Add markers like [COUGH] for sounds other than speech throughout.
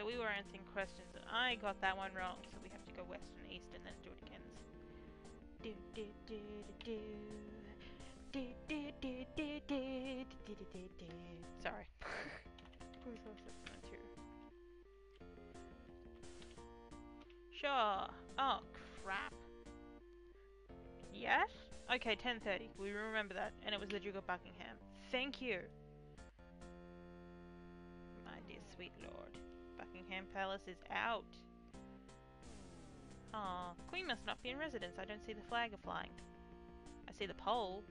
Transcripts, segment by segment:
So we were answering questions I got that one wrong, so we have to go west and east and then do it again. Sorry. [LAUGHS] Sure. Oh crap. Yes? Okay, 10.30. We remember that. And it was the Duke of Buckingham. Thank you. My dear sweet lord. Buckingham Palace is out. Ah, Queen must not be in residence. I don't see the flag of flying. I see the pole.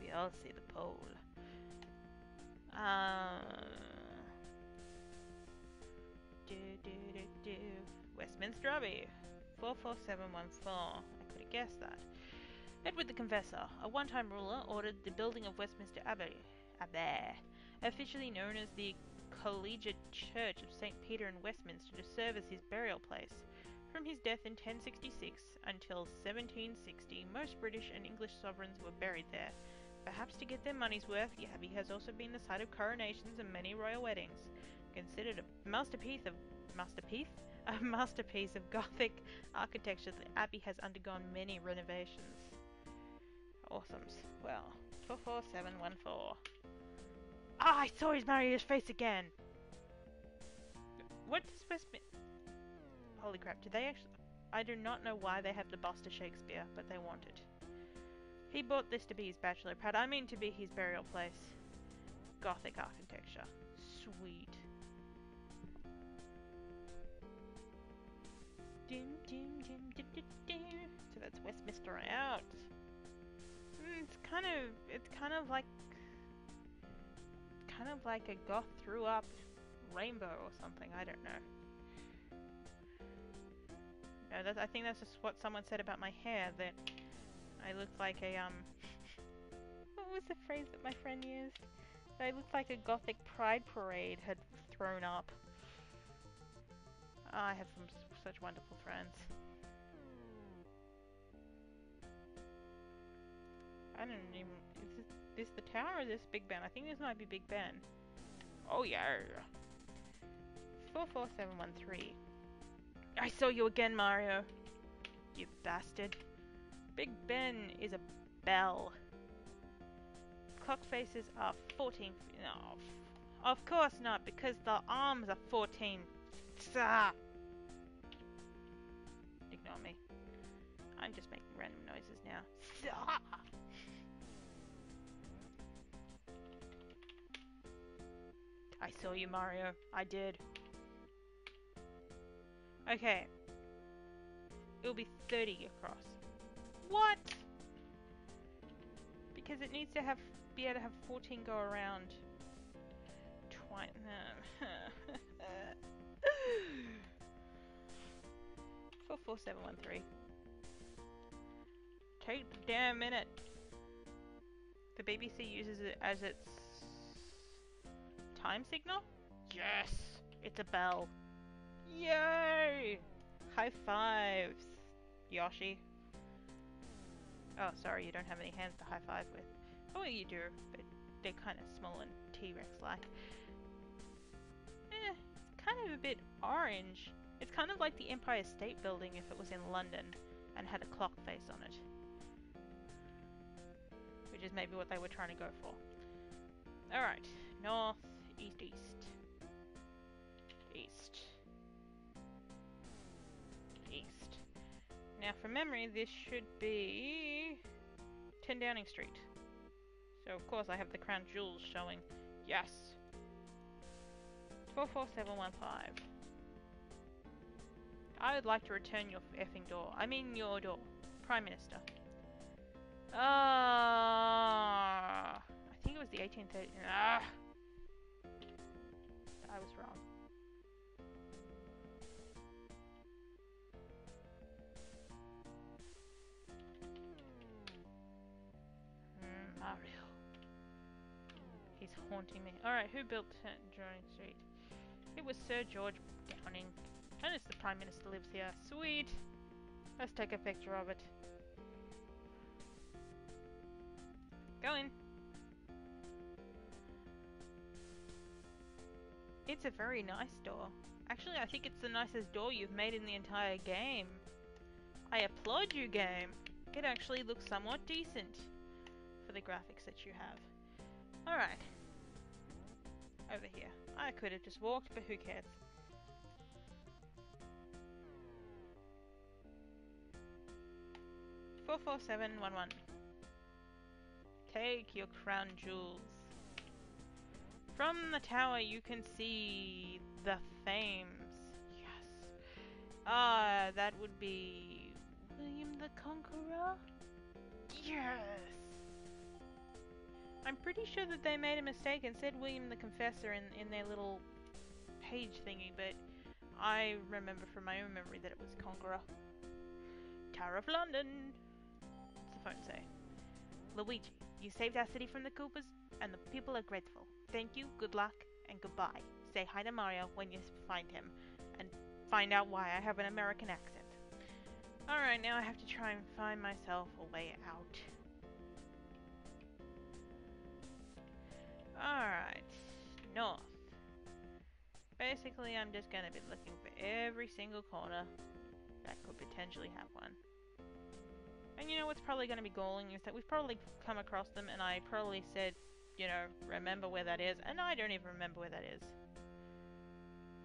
We all see the pole. Uh, do do do do. Westminster Abbey. 44714. I could have guessed that. Edward the Confessor, a one-time ruler, ordered the building of Westminster Abbey, Abbey, officially known as the Collegiate Church of St. Peter in Westminster, to serve as his burial place. From his death in 1066 until 1760, most British and English sovereigns were buried there. Perhaps to get their money's worth, the abbey has also been the site of coronations and many royal weddings. Considered a masterpiece of masterpiece a [LAUGHS] masterpiece of Gothic architecture, the abbey has undergone many renovations. Awesomes. Well, 44714. Ah, I saw his Mario's face again! What does Westminster... Holy crap, do they actually... I do not know why they have the bust of Shakespeare, but they want it. He bought this to be his bachelor pad. I mean to be his burial place. Gothic architecture. Sweet. Dim, dim, dim, dim, dim, dim. So that's Westminster out. Mm, it's kind of, it's kind of like, kind of like a goth threw up rainbow or something. I don't know. No, that, I think that's just what someone said about my hair. That I look like a um. [LAUGHS] what was the phrase that my friend used? I looked like a gothic pride parade had thrown up. Oh, I have some such wonderful friends. I don't even... Is this, this the tower or this Big Ben? I think this might be Big Ben. Oh yeah! 44713. I saw you again, Mario! You bastard. Big Ben is a bell. Clock faces are 14... No, of course not, because the arms are 14... Ah. Ignore me. I'm just making random noises now. I saw you, Mario. I did. Okay. It'll be 30 across. What? Because it needs to have be able to have 14 go around. Twice. 44713. [LAUGHS] Take the damn minute. The BBC uses it as its time signal? Yes! It's a bell. Yay! High fives, Yoshi. Oh, sorry, you don't have any hands to high five with. Oh, you do, but they're kind of small and T-Rex like. Eh, it's kind of a bit orange. It's kind of like the Empire State Building if it was in London and had a clock face on it. Which is maybe what they were trying to go for. Alright, north, east, east. East. Now from memory this should be 10 Downing Street. So of course I have the crown jewels showing. Yes! 44715. I would like to return your effing door. I mean your door. Prime Minister. Ah, uh, I think it was the 1830. Ah, I was wrong. Mm, Mario. He's haunting me. Alright, who built Downing Street? It was Sir George Downing. And it's the Prime Minister lives here. Sweet! Let's take a picture of it. It's a very nice door. Actually, I think it's the nicest door you've made in the entire game. I applaud you, game. It actually looks somewhat decent for the graphics that you have. Alright. Over here. I could have just walked, but who cares? Four four seven one one. Take your crown jewels. From the tower you can see the Thames. Yes. Ah, that would be William the Conqueror? Yes! I'm pretty sure that they made a mistake and said William the Confessor in, in their little page thingy, but I remember from my own memory that it was Conqueror. Tower of London! What's the phone say? Luigi, you saved our city from the Koopas, and the people are grateful. Thank you, good luck, and goodbye. Say hi to Mario when you find him, and find out why I have an American accent. Alright, now I have to try and find myself a way out. Alright, north. Basically, I'm just gonna be looking for every single corner that could potentially have one. And you know what's probably gonna be galling is that we've probably come across them and I probably said, you know, remember where that is, and I don't even remember where that is.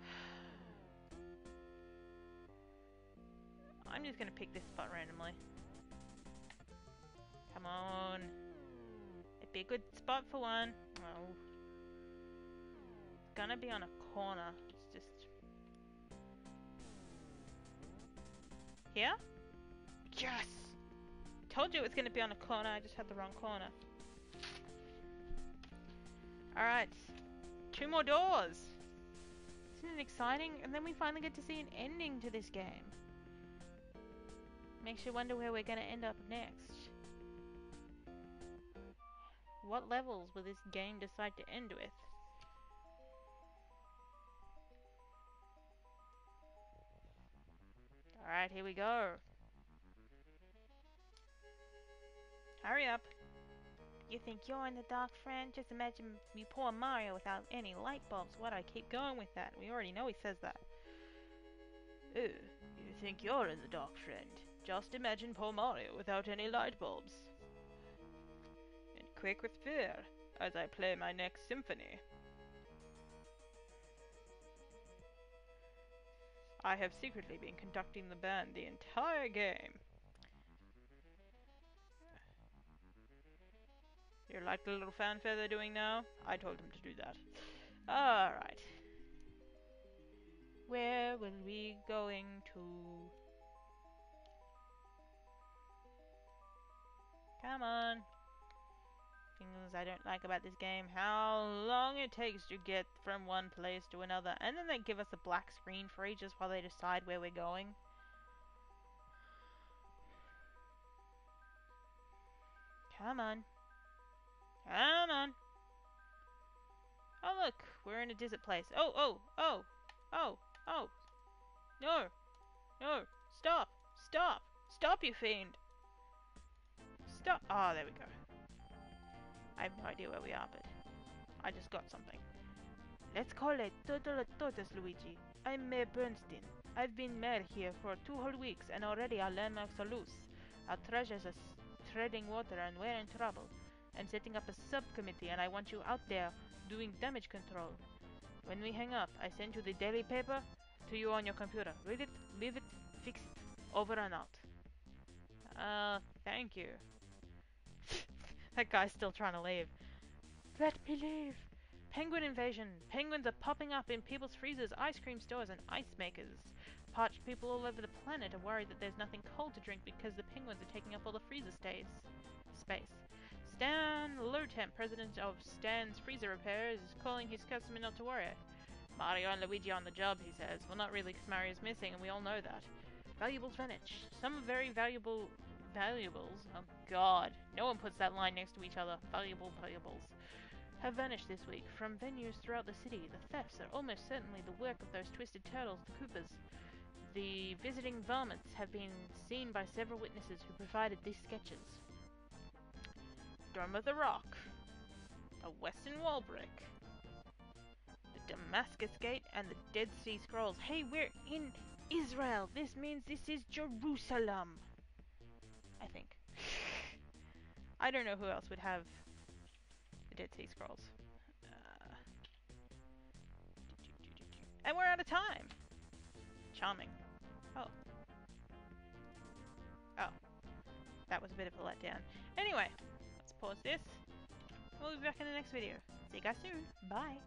[SIGHS] I'm just gonna pick this spot randomly. Come on. It'd be a good spot for one. Oh. It's gonna be on a corner. It's just... Here? Yes! Told you it was gonna be on a corner, I just had the wrong corner. Alright. Two more doors! Isn't it exciting? And then we finally get to see an ending to this game. Makes you wonder where we're going to end up next. What levels will this game decide to end with? Alright, here we go. Hurry up. You think you're in the dark, friend? Just imagine me poor Mario without any light bulbs. Why'd I keep going with that? We already know he says that. Ooh, you think you're in the dark, friend? Just imagine poor Mario without any light bulbs. And quake with fear as I play my next symphony. I have secretly been conducting the band the entire game. You like the little fanfare they're doing now? I told them to do that. Alright. Where will we going to? Come on. Things I don't like about this game. How long it takes to get from one place to another. And then they give us a black screen for ages while they decide where we're going. Come on. Come on. Oh look, we're in a desert place. Oh, oh, oh, oh, oh. No, no, stop, stop, stop you fiend. Stop! Oh, there we go. I have no idea where we are, but I just got something. Let's call it Total Tortoise, Luigi. I'm Mayor Bernstein. I've been mayor here for two whole weeks, and already our landmarks are loose. Our treasures are treading water, and we're in trouble. I'm setting up a subcommittee, and I want you out there doing damage control. When we hang up, I send you the daily paper to you on your computer. Read it, leave it, fix it. Over and out. Uh, thank you. [LAUGHS] that guy's still trying to leave. Let me leave. Penguin invasion. Penguins are popping up in people's freezers, ice cream stores, and ice makers. Parched people all over the planet are worried that there's nothing cold to drink because the penguins are taking up all the freezer stays. Space. Stan president of Stan's Freezer Repairs, is calling his customer not to worry. Mario and Luigi on the job, he says. Well, not really, because Mario's missing, and we all know that. Valuables vanish. Some very valuable valuables. Oh god. No one puts that line next to each other. Valuable valuables. Have vanished this week. From venues throughout the city, the thefts are almost certainly the work of those twisted turtles, the Koopas. The visiting varmints have been seen by several witnesses who provided these sketches. Of the Rock. A western wall brick. The Damascus Gate and the Dead Sea Scrolls. Hey, we're in Israel. This means this is Jerusalem. I think. [SIGHS] I don't know who else would have the Dead Sea Scrolls. Uh, and we're out of time. Charming. Oh. Oh. That was a bit of a letdown. Anyway, pause this. We'll be back in the next video. See you guys soon. Bye.